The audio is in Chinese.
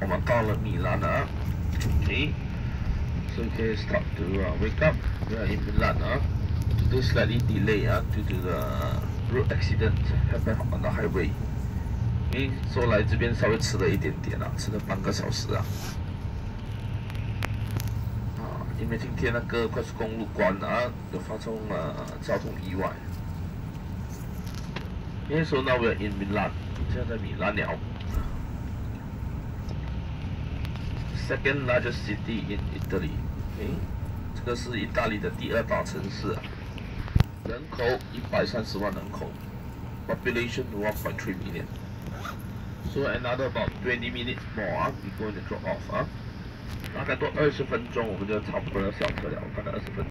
我们到了米兰了，OK。So we can start to uh, wake up. We are in Milan. Uh. Today slightly delay uh, due to the road accident happened on the highway. 因为说来这边稍微迟了一点点啊，迟了半个小时啊。啊，因为今天那个快速公路关了啊，有发生了交通意外。因为说 now we are in Milan，现在在米兰了。Second largest city in Italy，诶，这个是意大利的第二大城市啊，人口一百三十万人口，population one point three million。So another about twenty minutes more, we going to drop off 啊，大概多二十分钟，我们就差不多要下车了，大概二十分